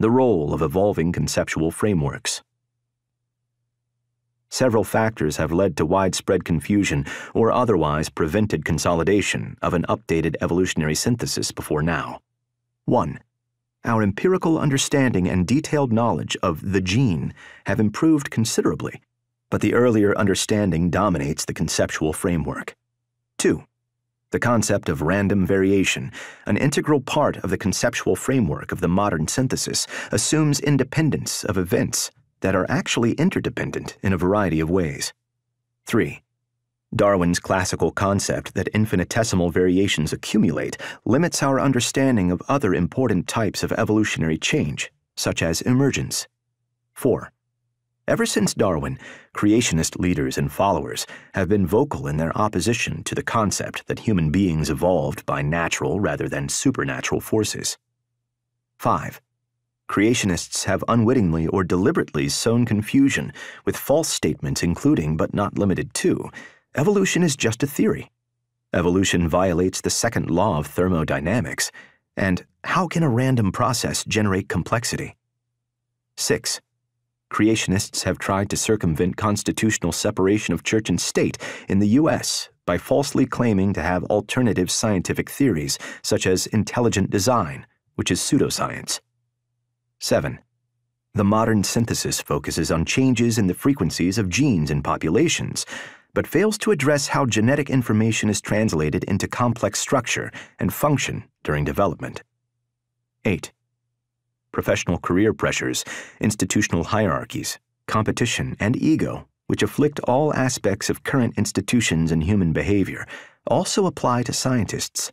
the role of evolving conceptual frameworks. Several factors have led to widespread confusion or otherwise prevented consolidation of an updated evolutionary synthesis before now. 1. Our empirical understanding and detailed knowledge of the gene have improved considerably, but the earlier understanding dominates the conceptual framework. 2. The concept of random variation, an integral part of the conceptual framework of the modern synthesis, assumes independence of events that are actually interdependent in a variety of ways. 3. Darwin's classical concept that infinitesimal variations accumulate limits our understanding of other important types of evolutionary change, such as emergence. 4. Ever since Darwin, creationist leaders and followers have been vocal in their opposition to the concept that human beings evolved by natural rather than supernatural forces. 5 creationists have unwittingly or deliberately sown confusion with false statements including, but not limited to, evolution is just a theory. Evolution violates the second law of thermodynamics, and how can a random process generate complexity? 6. Creationists have tried to circumvent constitutional separation of church and state in the U.S. by falsely claiming to have alternative scientific theories, such as intelligent design, which is pseudoscience. 7. The modern synthesis focuses on changes in the frequencies of genes in populations, but fails to address how genetic information is translated into complex structure and function during development. 8. Professional career pressures, institutional hierarchies, competition, and ego, which afflict all aspects of current institutions and human behavior, also apply to scientists.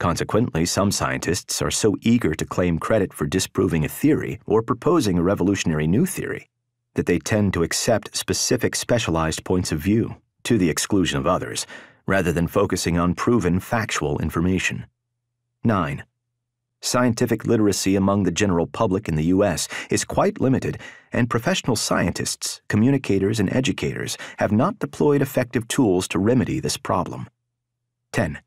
Consequently, some scientists are so eager to claim credit for disproving a theory or proposing a revolutionary new theory that they tend to accept specific specialized points of view to the exclusion of others, rather than focusing on proven factual information. 9. Scientific literacy among the general public in the U.S. is quite limited, and professional scientists, communicators, and educators have not deployed effective tools to remedy this problem. 10.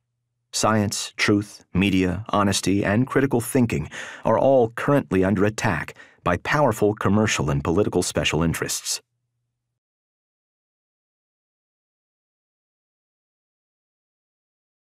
Science, truth, media, honesty, and critical thinking are all currently under attack by powerful commercial and political special interests.